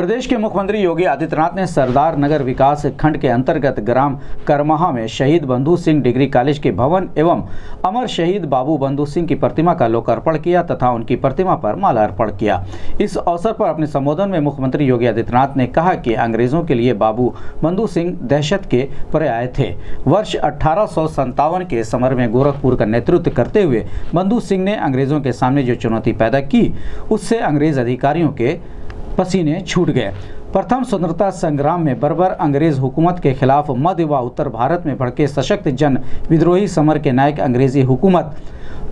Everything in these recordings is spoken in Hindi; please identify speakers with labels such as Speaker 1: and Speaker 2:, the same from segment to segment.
Speaker 1: प्रदेश के मुख्यमंत्री योगी आदित्यनाथ ने सरदार नगर विकास खंड के अंतर्गत ग्राम करमहा में शहीद बंधु सिंह डिग्री कॉलेज के भवन एवं अमर शहीद बाबू बंधु सिंह की प्रतिमा का लोकार्पण किया तथा उनकी प्रतिमा पर मालार्पण किया। इस अवसर पर अपने संबोधन में मुख्यमंत्री योगी आदित्यनाथ ने कहा कि अंग्रेज़ों के लिए बाबू बंधु सिंह दहशत के पर्याय थे। वर्ष अठारह के समर में गोरखपुर का नेतृत्व करते हुए बंधु सिंह ने अंग्रेज़ों के सामने जो चुनौती पैदा की, उससे अंग्रेज़ अधिकारियों के पसीने छूट गए। प्रथम स्वतंत्रता संग्राम में बर्बर अंग्रेज़ हुकूमत के खिलाफ मध्य व उत्तर भारत में भड़के सशक्त जन विद्रोही समर के नायक अंग्रेज़ी हुकूमत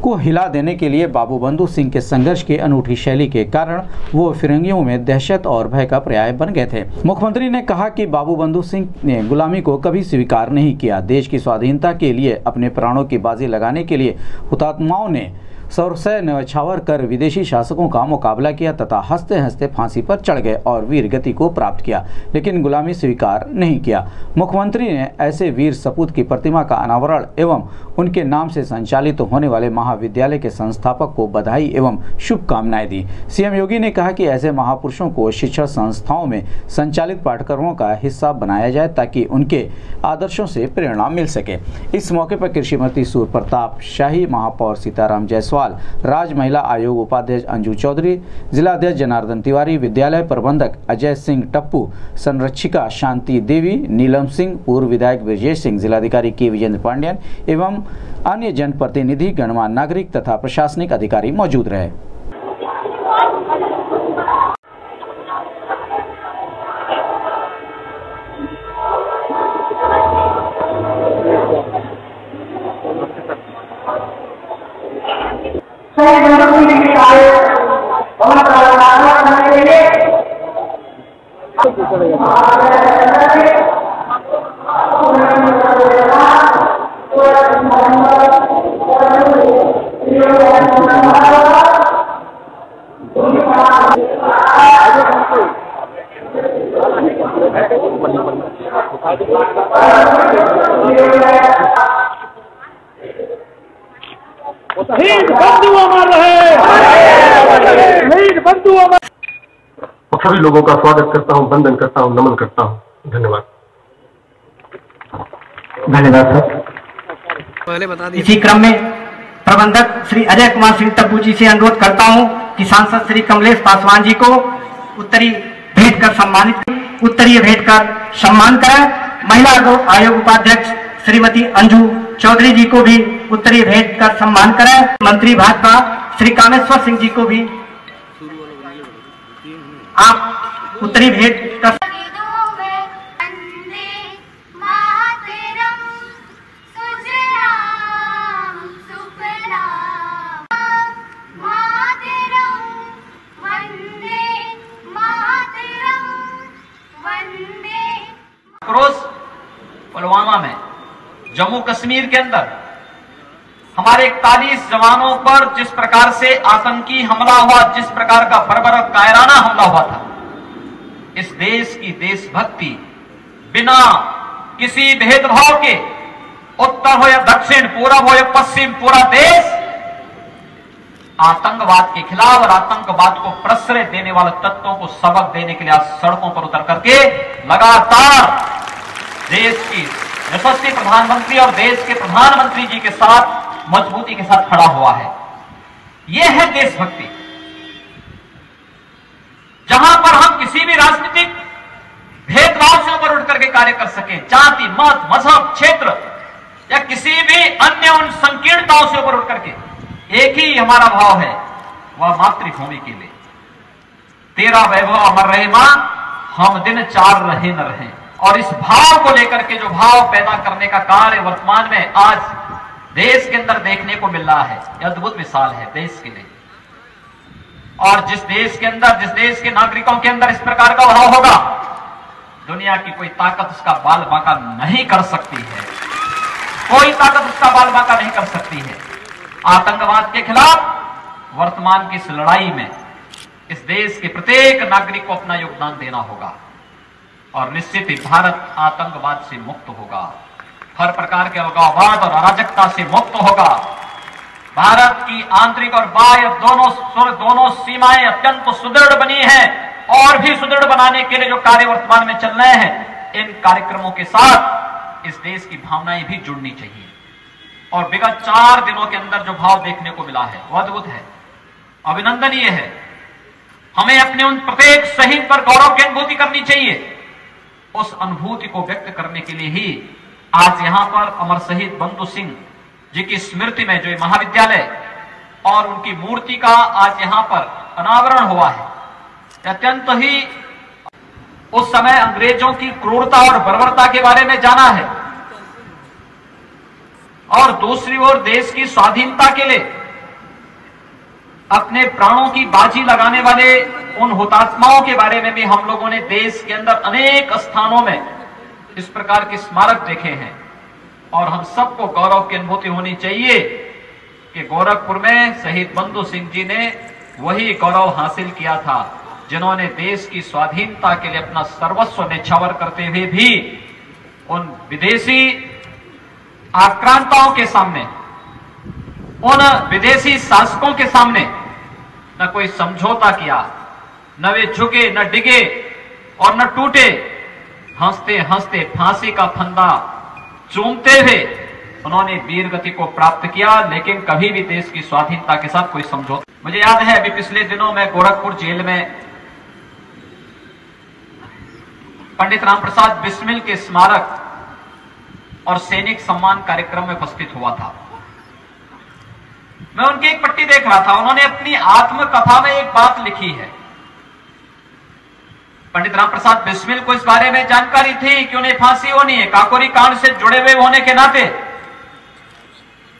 Speaker 1: को हिला देने के लिए बाबू बंधु सिंह के संघर्ष की अनूठी शैली के कारण वो फिरंगियों में दहशत और भय का पर्याय बन गए थे। मुख्यमंत्री ने कहा कि बाबू बंधु सिंह ने गुलामी को कभी स्वीकार नहीं किया। देश की स्वाधीनता के लिए अपने प्राणों की बाजी लगाने के लिए हुतात्माओं ने सरसय न्यौछावर कर विदेशी शासकों का मुकाबला किया तथा हँसते हँसते फांसी पर चढ़ गए और वीर गति को प्राप्त किया, लेकिन गुलामी स्वीकार नहीं किया। मुख्यमंत्री ने ऐसे वीर सपूत की प्रतिमा का अनावरण एवं उनके नाम से संचालित होने वाले महाविद्यालय के संस्थापक को बधाई एवं शुभकामनाएँ दी। सीएम योगी ने कहा कि ऐसे महापुरुषों को शिक्षण संस्थाओं में संचालित पाठ्यक्रमों का हिस्सा बनाया जाए ताकि उनके आदर्शों से प्रेरणा मिल सके। इस मौके पर कृषि मंत्री सूर्य प्रताप शाही, महापौर सीताराम जायसवाल जायसवाल राज्य महिला आयोग उपाध्यक्ष अंजू चौधरी, जिलाध्यक्ष जनार्दन तिवारी, विद्यालय प्रबंधक अजय सिंह टप्पू, संरक्षिका शांति देवी, नीलम सिंह, पूर्व विधायक ब्रजेश सिंह, जिलाधिकारी के विजेंद्र पांड्यन एवं अन्य जनप्रतिनिधि, गणमान्य नागरिक तथा प्रशासनिक अधिकारी मौजूद रहे।
Speaker 2: शहीद बंधु अमर रहे। शहीद बंधु अमर
Speaker 3: और सभी लोगों का स्वागत करता हूँ वंदन करता हूँ नमन करता हूँ। धन्यवाद।
Speaker 4: धन्यवाद सर। पहले बता इसी क्रम में प्रबंधक श्री अजय कुमार सिंह तब्बू जी से अनुरोध करता हूँ कि सांसद श्री कमलेश पासवान जी को उत्तरी भेंट कर सम्मानित उत्तरीय भेंट कर सम्मान करें। महिला आयोग उपाध्यक्ष श्रीमती अंजू चौधरी जी को भी उत्तरीय भेंट कर सम्मान करें। मंत्री भाजपा, श्री कामेश्वर सिंह जी को भी। आप उत्तरी भेंट कर
Speaker 5: क्रोज पुलवामा में, जम्मू कश्मीर के अंदर। हमारे इकतालीस जवानों पर जिस प्रकार से आतंकी हमला हुआ, जिस प्रकार का बर्बर कायराना हमला हुआ था, इस देश की देशभक्ति बिना किसी भेदभाव के उत्तर हो या दक्षिण, पूरब हो या पश्चिम, पूरा देश आतंकवाद के खिलाफ और आतंकवाद को प्रश्रय देने वाले तत्वों को सबक देने के लिए आज सड़कों पर उतर करके लगातार देश की यशस्वी प्रधानमंत्री और देश के प्रधानमंत्री जी के साथ मजबूती के साथ खड़ा हुआ है। यह है देशभक्ति। जहाँ पर हम किसी भी राजनीतिक भेदभाव से ऊपर उठ करके कार्य कर सके, जाति, मत, मज़हब, क्षेत्र, या किसी भी अन्य उन संकीर्णताओं से ऊपर उठ करके एक ही हमारा भाव है, वह मातृभूमि के लिए। तेरा वैभव अमर रहे माँ, हम दिन चार रहे न रहे। और इस भाव को लेकर के जो भाव पैदा करने का कार्य वर्तमान में आज देश के अंदर देखने को मिल रहा है। यह अद्भुत मिसाल है, देश के लिए और जिस देश के अंदर, जिस देश के नागरिकों के अंदर इस प्रकार का भाव होगा, दुनिया की कोई ताकत उसका बाल बांका नहीं कर सकती है। कोई ताकत उसका बाल बांका नहीं कर सकती है। आतंकवाद के खिलाफ वर्तमान की इस लड़ाई में इस देश के प्रत्येक नागरिक को अपना योगदान देना होगा। और निश्चित ही भारत आतंकवाद से मुक्त होगा। हर प्रकार के अलगाववाद और अराजकता से मुक्त होगा। भारत की आंतरिक और बाह्य दोनों दोनों सीमाएँ अत्यंत सुदृढ़ बनी हैं और भी सुदृढ़ बनाने के लिए जो कार्य वर्तमान में चल रहे हैं, इन कार्यक्रमों के साथ इस देश की भावनाएँ भी जुड़नी चाहिए। और विगत चार दिनों के अंदर जो भाव देखने को मिला है वह अद्भुत है। अभिनंदनीय है। हमें अपने उन प्रत्येक शहीद पर गौरव की अनुभूति करनी चाहिए। उस अनुभूति को व्यक्त करने के लिए ही आज यहाँ पर अमर शहीद बंधु सिंह जी की स्मृति में जो महाविद्यालय और उनकी मूर्ति का आज यहाँ पर अनावरण हुआ है अत्यंत ही उस समय अंग्रेज़ों की क्रूरता और बर्बरता के बारे में जाना है। और दूसरी ओर देश की स्वाधीनता के लिए अपने प्राणों की बाजी लगाने वाले उन हुतात्माओं के बारे में भी हम लोगों ने देश के अंदर अनेक स्थानों में इस प्रकार के स्मारक देखे हैं। और हम सबको गौरव की अनुभूति होनी चाहिए कि गोरखपुर में शहीद बंधु सिंह जी ने वही गौरव हासिल किया था, जिन्होंने देश की स्वाधीनता के लिए अपना सर्वस्व निछावर करते हुए भी उन विदेशी आक्रांताओं के सामने, उन विदेशी शासकों के सामने न कोई समझौता किया, न वे झुके, न डिगे और न टूटे। हँसते हँसते फांसी का फंदा चूमते हुए उन्होंने वीर गति को प्राप्त किया, लेकिन कभी भी देश की स्वाधीनता के साथ कोई समझौता मुझे याद है, अभी पिछले दिनों में गोरखपुर जेल में पंडित राम प्रसाद बिस्मिल के स्मारक और सैनिक सम्मान कार्यक्रम में उपस्थित हुआ था। मैं उनकी एक पट्टी देख रहा था। उन्होंने अपनी आत्मकथा में एक बात लिखी है। पंडित राम प्रसाद बिस्मिल को इस बारे में जानकारी थी कि उन्हें फांसी होनी है। काकोरी कांड से जुड़े हुए होने के नाते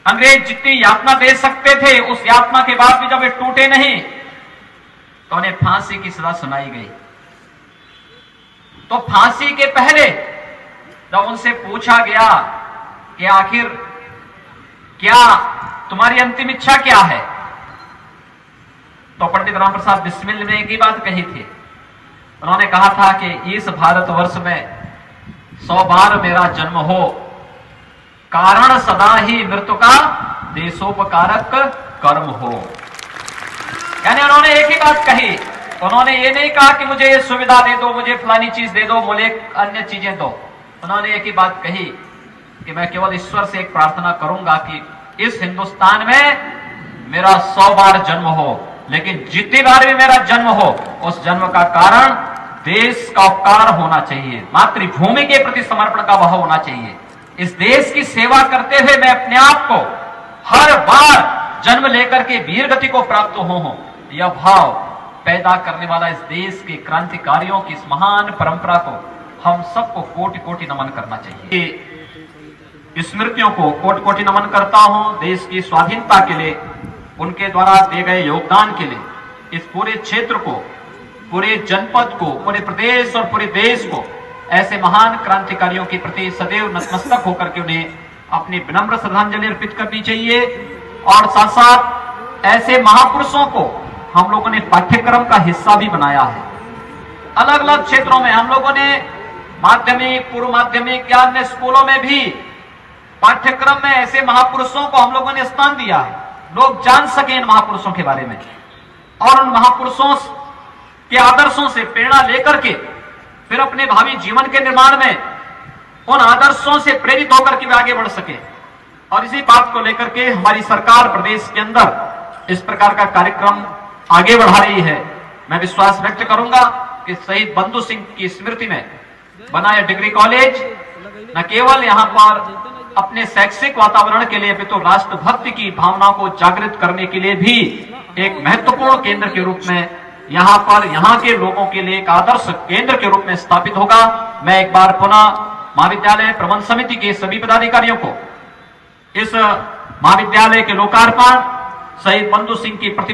Speaker 5: अंग्रेज़ जितनी यातना दे सकते थे, उस यातना के बाद भी जब वे टूटे नहीं तो उन्हें फांसी की सजा सुनाई गई। तो फांसी के पहले जब उनसे पूछा गया कि आखिर क्या तुम्हारी अंतिम इच्छा क्या है तो पंडित राम प्रसाद बिस्मिल ने एक ही बात कही थी। उन्होंने कहा था कि इस भारतवर्ष में सौ बार मेरा जन्म हो। कारण सदा ही मृत्यु का देशोपकारक कर्म हो। यानी उन्होंने एक ही बात कही। उन्होंने ये नहीं कहा कि मुझे ये सुविधा दे दो, मुझे फलानी चीज़ दे दो, मुझे अन्य चीज़ें दो। उन्होंने एक ही बात कही कि मैं केवल ईश्वर से एक प्रार्थना करूँगा कि इस हिंदुस्तान में मेरा सौ बार जन्म हो, लेकिन जितनी बार भी मेरा जन्म हो, उस जन्म का कारण देश का उपकार होना चाहिए। मातृभूमि के प्रति समर्पण का भाव होना चाहिए। इस देश की सेवा करते हुए मैं अपने आप को हर बार जन्म लेकर के वीर गति को प्राप्त हो हो। यह भाव पैदा करने वाला इस देश के क्रांतिकारियों की इस महान परंपरा को हम सबको कोटि कोटि नमन करना चाहिए। स्मृतियों को कोटि कोटि नमन करता हूँ देश की स्वाधीनता के लिए, उनके द्वारा दिए गए योगदान के लिए। इस पूरे क्षेत्र को पूरे जनपद को, पूरे प्रदेश और पूरे देश को, ऐसे महान क्रांतिकारियों के प्रति सदैव नतमस्तक होकर के उन्हें अपनी विनम्र श्रद्धांजलि अर्पित करनी चाहिए। और साथ साथ ऐसे महापुरुषों को हम लोगों ने पाठ्यक्रम का हिस्सा भी बनाया है। अलग अलग क्षेत्रों में हम लोगों ने माध्यमिक पूर्व माध्यमिक या अन्य स्कूलों में भी पाठ्यक्रम में ऐसे महापुरुषों को हम लोगों ने स्थान दिया है। लोग जान सके इन महापुरुषों के बारे में। और उन महापुरुषों के आदर्शों से प्रेरणा लेकर के फिर अपने भावी जीवन के निर्माण में उन आदर्शों से प्रेरित होकर के आगे बढ़ सके। और इसी बात को लेकर के हमारी सरकार प्रदेश के अंदर इस प्रकार का कार्यक्रम आगे बढ़ा रही है। मैं विश्वास व्यक्त करूँगा कि शहीद बंधु सिंह की स्मृति में बनाया डिग्री कॉलेज न केवल यहाँ पर अपने शैक्षिक वातावरण के लिए तो राष्ट्रभक्ति की भावना को जागृत करने के लिए भी एक महत्वपूर्ण केंद्र के रूप में यहाँ पर यहाँ के लोगों के लिए एक आदर्श केंद्र के रूप में स्थापित होगा। मैं एक बार पुनः महाविद्यालय प्रबंध समिति के सभी पदाधिकारियों को इस महाविद्यालय के लोकार्पण, शहीद बंधु सिंह की प्रतिमा